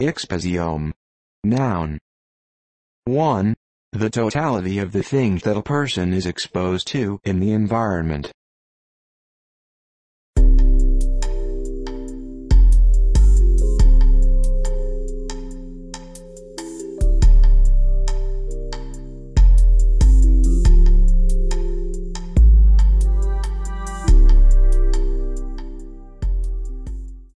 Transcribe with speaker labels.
Speaker 1: Exposium. Noun. 1. The totality of the things that a person is exposed to in the environment.